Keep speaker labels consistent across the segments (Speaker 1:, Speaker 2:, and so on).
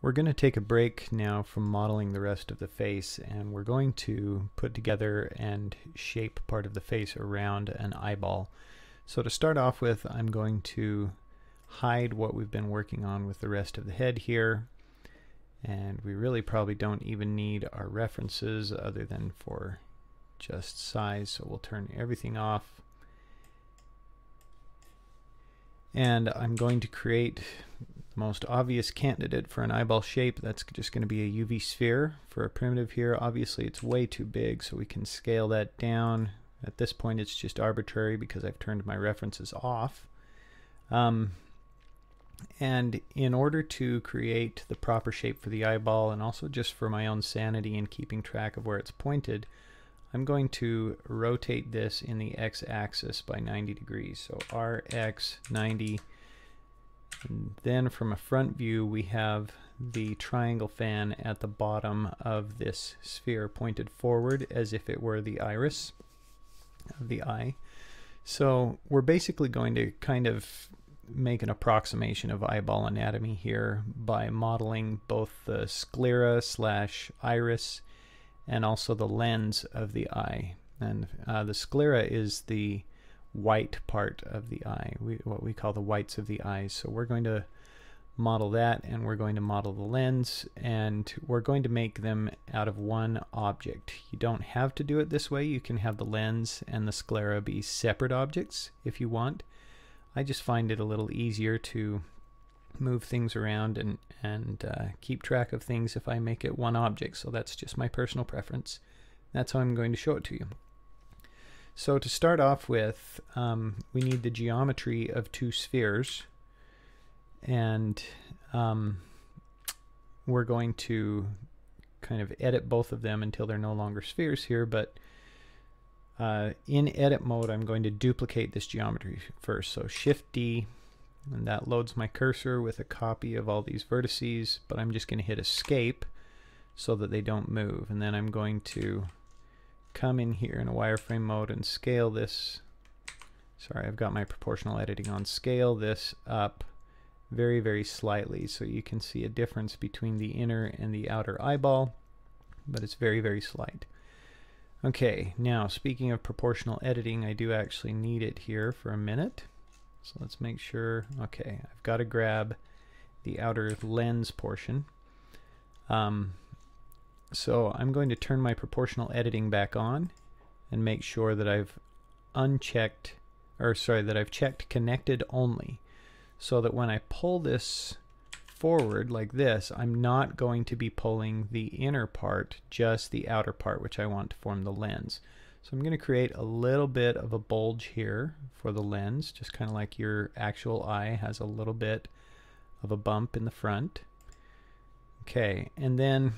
Speaker 1: We're going to take a break now from modeling the rest of the face and we're going to put together and shape part of the face around an eyeball. So to start off with I'm going to hide what we've been working on with the rest of the head here and we really probably don't even need our references other than for just size so we'll turn everything off and I'm going to create most obvious candidate for an eyeball shape, that's just going to be a UV sphere for a primitive here. Obviously it's way too big, so we can scale that down. At this point it's just arbitrary because I've turned my references off. Um, and in order to create the proper shape for the eyeball and also just for my own sanity in keeping track of where it's pointed, I'm going to rotate this in the x-axis by 90 degrees. So Rx 90 and then from a front view, we have the triangle fan at the bottom of this sphere pointed forward as if it were the iris of the eye. So we're basically going to kind of make an approximation of eyeball anatomy here by modeling both the sclera slash iris and also the lens of the eye. And uh, the sclera is the white part of the eye, we, what we call the whites of the eyes. So we're going to model that and we're going to model the lens and we're going to make them out of one object. You don't have to do it this way. You can have the lens and the sclera be separate objects if you want. I just find it a little easier to move things around and, and uh, keep track of things if I make it one object. So that's just my personal preference. That's how I'm going to show it to you. So to start off with, um, we need the geometry of two spheres. And um, we're going to kind of edit both of them until they're no longer spheres here. But uh, in edit mode, I'm going to duplicate this geometry first. So Shift D, and that loads my cursor with a copy of all these vertices. But I'm just going to hit Escape so that they don't move. And then I'm going to come in here in a wireframe mode and scale this. Sorry, I've got my proportional editing on. Scale this up very, very slightly so you can see a difference between the inner and the outer eyeball, but it's very, very slight. Okay, now speaking of proportional editing, I do actually need it here for a minute. So let's make sure, okay, I've got to grab the outer lens portion. Um, so I'm going to turn my proportional editing back on and make sure that I've unchecked, or sorry, that I've checked connected only so that when I pull this forward like this, I'm not going to be pulling the inner part, just the outer part, which I want to form the lens. So I'm going to create a little bit of a bulge here for the lens, just kind of like your actual eye has a little bit of a bump in the front. Okay, and then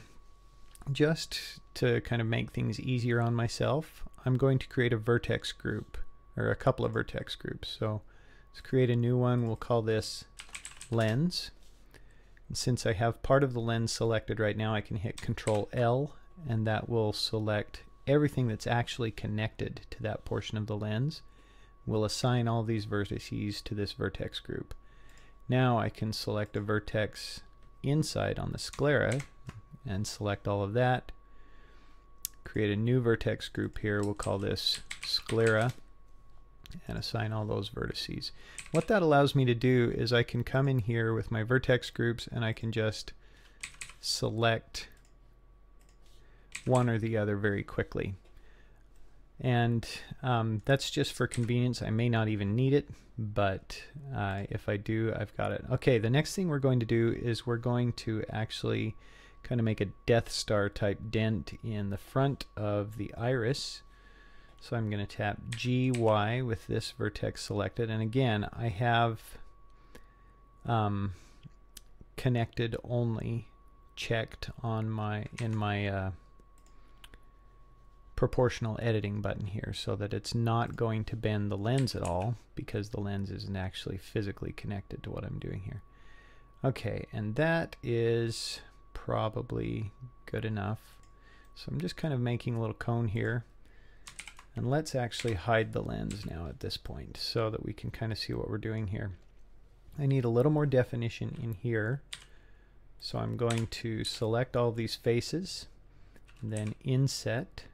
Speaker 1: just to kind of make things easier on myself, I'm going to create a vertex group, or a couple of vertex groups. So let's create a new one. We'll call this lens. And since I have part of the lens selected right now, I can hit Control L, and that will select everything that's actually connected to that portion of the lens. We'll assign all these vertices to this vertex group. Now I can select a vertex inside on the sclera and select all of that. Create a new vertex group here. We'll call this sclera and assign all those vertices. What that allows me to do is I can come in here with my vertex groups and I can just select one or the other very quickly. And um, that's just for convenience. I may not even need it, but uh, if I do, I've got it. Okay, the next thing we're going to do is we're going to actually kind of make a Death Star type dent in the front of the iris. So I'm going to tap GY with this vertex selected. And again, I have um, connected only checked on my in my uh, proportional editing button here so that it's not going to bend the lens at all because the lens isn't actually physically connected to what I'm doing here. Okay, and that is probably good enough. So I'm just kind of making a little cone here. And let's actually hide the lens now at this point so that we can kind of see what we're doing here. I need a little more definition in here. So I'm going to select all these faces, and then inset,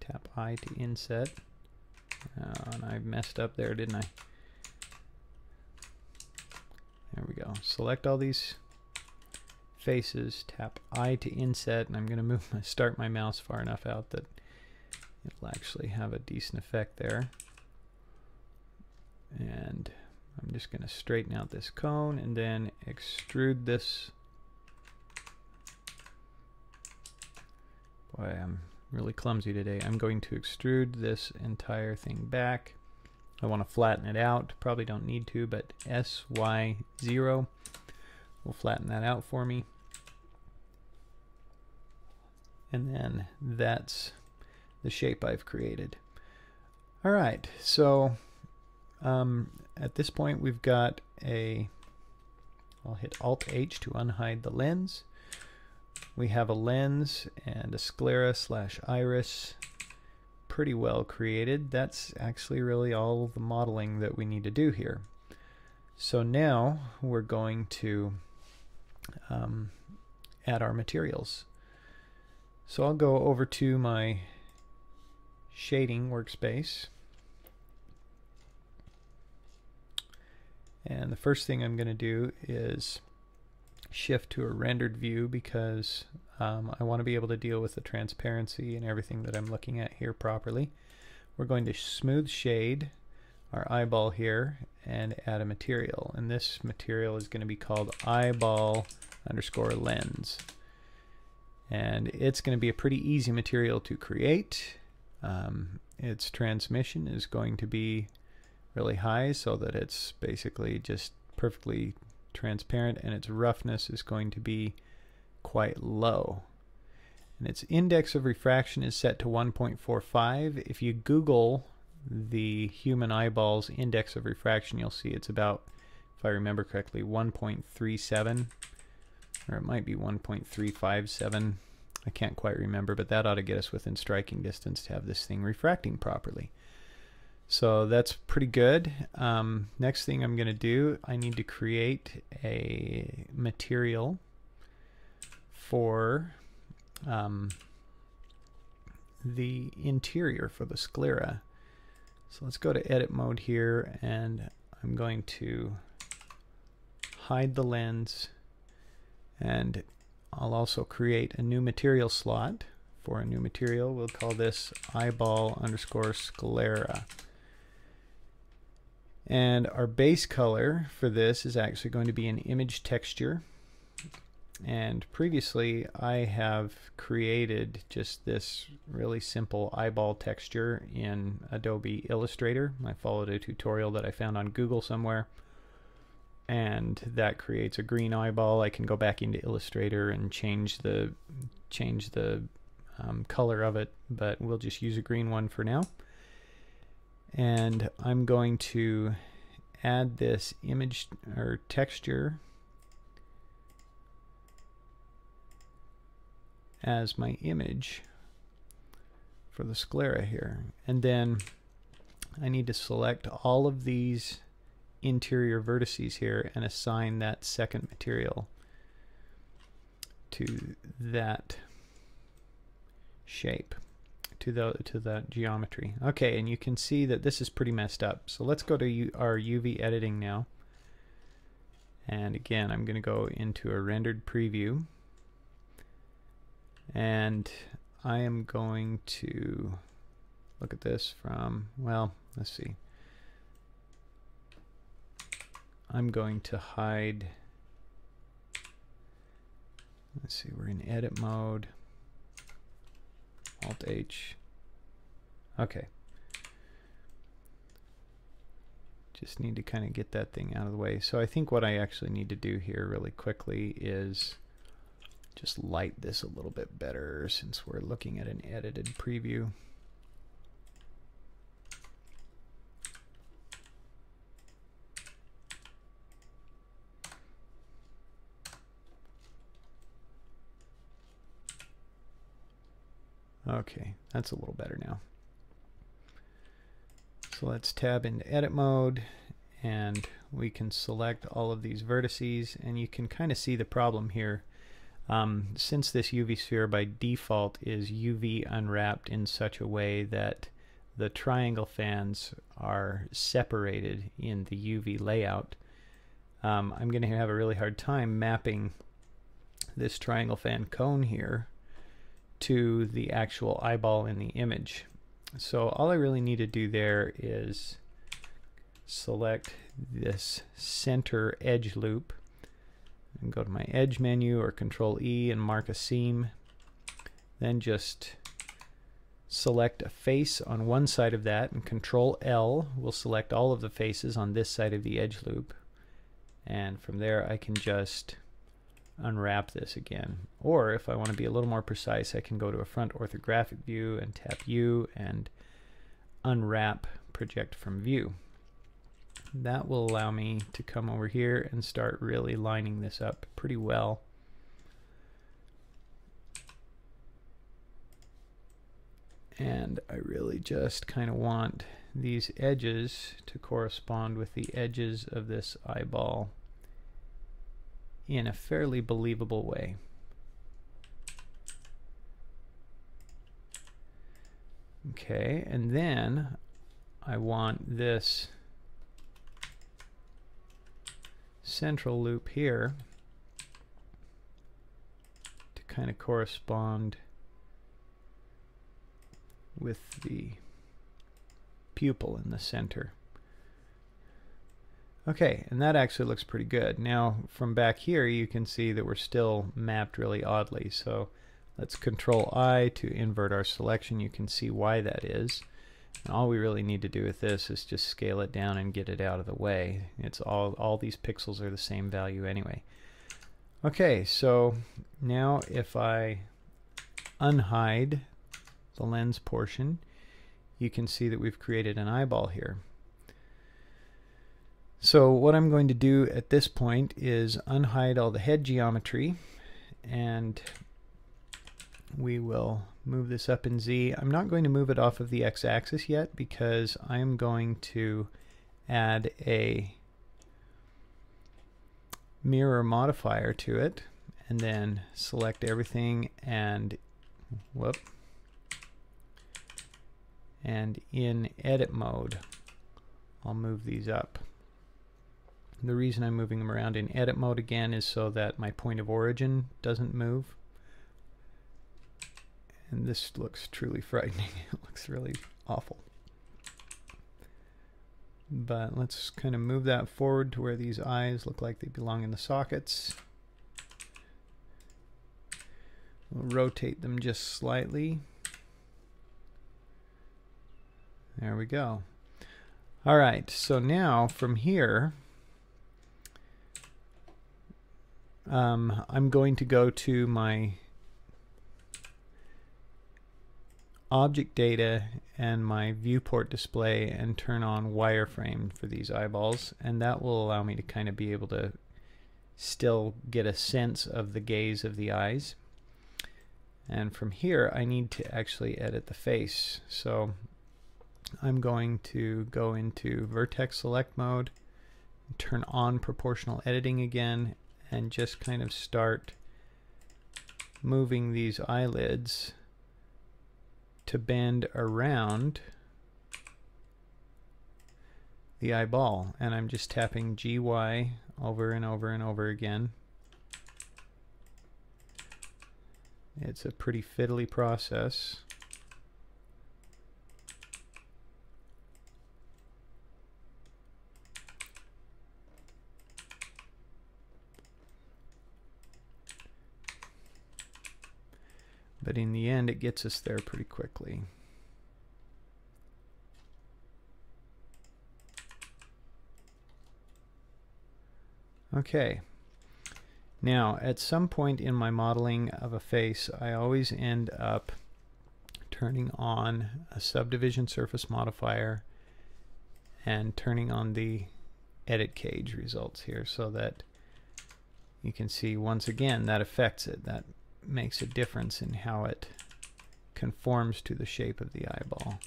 Speaker 1: tap I to inset. Uh, and I messed up there, didn't I? There we go. Select all these faces, tap I to inset, and I'm going to move my, start my mouse far enough out that it'll actually have a decent effect there. And I'm just going to straighten out this cone and then extrude this. Boy, I'm really clumsy today. I'm going to extrude this entire thing back. I want to flatten it out. Probably don't need to, but SY0 will flatten that out for me. And then that's the shape I've created. All right, so um, at this point we've got a, I'll hit Alt-H to unhide the lens. We have a lens and a sclera slash iris pretty well created. That's actually really all the modeling that we need to do here. So now we're going to um, add our materials. So I'll go over to my shading workspace. And the first thing I'm going to do is shift to a rendered view because um, I want to be able to deal with the transparency and everything that I'm looking at here properly. We're going to smooth shade our eyeball here and add a material. And this material is going to be called eyeball underscore lens. And it's going to be a pretty easy material to create. Um, its transmission is going to be really high so that it's basically just perfectly transparent and its roughness is going to be quite low. And its index of refraction is set to 1.45. If you Google the human eyeball's index of refraction, you'll see it's about, if I remember correctly, 1.37, or it might be 1.357. I can't quite remember, but that ought to get us within striking distance to have this thing refracting properly. So that's pretty good. Um, next thing I'm going to do, I need to create a material for um, the interior for the sclera. So let's go to edit mode here and I'm going to hide the lens and I'll also create a new material slot for a new material. We'll call this eyeball underscore sclera. And our base color for this is actually going to be an image texture. And previously I have created just this really simple eyeball texture in Adobe Illustrator. I followed a tutorial that I found on Google somewhere and that creates a green eyeball. I can go back into Illustrator and change the change the um, color of it, but we'll just use a green one for now. And I'm going to add this image or texture as my image for the sclera here. And then I need to select all of these interior vertices here and assign that second material to that shape to the to that geometry. Okay and you can see that this is pretty messed up. So let's go to U our UV editing now. And again I'm gonna go into a rendered preview and I am going to look at this from well let's see. I'm going to hide let's see we're in edit mode. Alt H. Okay. Just need to kind of get that thing out of the way. So I think what I actually need to do here really quickly is just light this a little bit better since we're looking at an edited preview Okay, that's a little better now. So let's tab into edit mode and we can select all of these vertices and you can kind of see the problem here. Um, since this UV sphere by default is UV unwrapped in such a way that the triangle fans are separated in the UV layout, um, I'm going to have a really hard time mapping this triangle fan cone here to the actual eyeball in the image. So all I really need to do there is select this center edge loop and go to my edge menu or control E and mark a seam. Then just select a face on one side of that and control L will select all of the faces on this side of the edge loop. And from there I can just unwrap this again. Or if I want to be a little more precise I can go to a front orthographic view and tap U and unwrap project from view that will allow me to come over here and start really lining this up pretty well. And I really just kind of want these edges to correspond with the edges of this eyeball in a fairly believable way. Okay, and then I want this central loop here to kind of correspond with the pupil in the center. Okay, and that actually looks pretty good. Now, from back here, you can see that we're still mapped really oddly. So let's Control I to invert our selection. You can see why that is. And all we really need to do with this is just scale it down and get it out of the way. It's all, all these pixels are the same value anyway. Okay, so now if I unhide the lens portion, you can see that we've created an eyeball here. So what I'm going to do at this point is unhide all the head geometry and we will move this up in Z. I'm not going to move it off of the x-axis yet because I'm going to add a mirror modifier to it and then select everything and whoop and in edit mode I'll move these up. The reason I'm moving them around in edit mode again is so that my point of origin doesn't move and this looks truly frightening. it looks really awful. But let's kind of move that forward to where these eyes look like they belong in the sockets. We'll rotate them just slightly. There we go. All right, so now from here, um, I'm going to go to my object data and my viewport display and turn on wireframe for these eyeballs and that will allow me to kind of be able to still get a sense of the gaze of the eyes. And from here I need to actually edit the face. So I'm going to go into vertex select mode turn on proportional editing again and just kind of start moving these eyelids to bend around the eyeball and I'm just tapping GY over and over and over again. It's a pretty fiddly process. But in the end, it gets us there pretty quickly. Okay. Now, at some point in my modeling of a face, I always end up turning on a subdivision surface modifier and turning on the edit cage results here so that you can see once again that affects it. That makes a difference in how it conforms to the shape of the eyeball.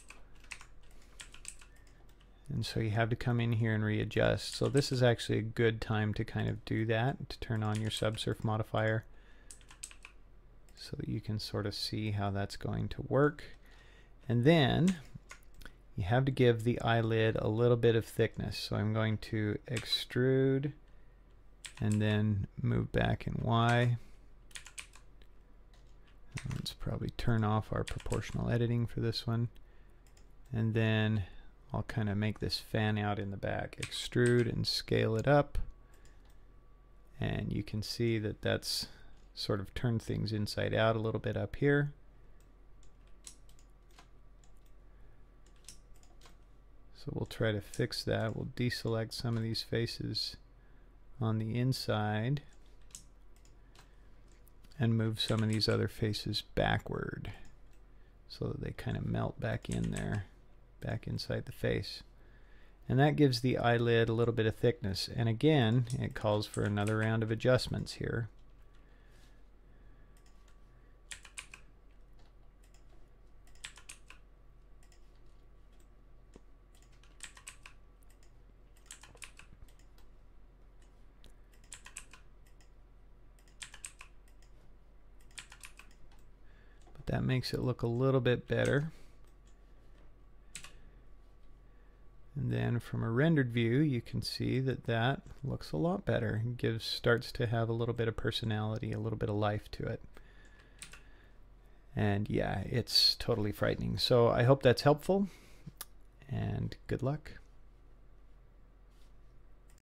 Speaker 1: And so you have to come in here and readjust. So this is actually a good time to kind of do that, to turn on your subsurf modifier so that you can sort of see how that's going to work. And then you have to give the eyelid a little bit of thickness. So I'm going to extrude and then move back in Y. Let's probably turn off our proportional editing for this one. And then I'll kind of make this fan out in the back. Extrude and scale it up. And you can see that that's sort of turned things inside out a little bit up here. So we'll try to fix that. We'll deselect some of these faces on the inside and move some of these other faces backward so that they kind of melt back in there, back inside the face. And that gives the eyelid a little bit of thickness. And again, it calls for another round of adjustments here. That makes it look a little bit better. And then from a rendered view, you can see that that looks a lot better. It gives, starts to have a little bit of personality, a little bit of life to it. And yeah, it's totally frightening. So I hope that's helpful and good luck.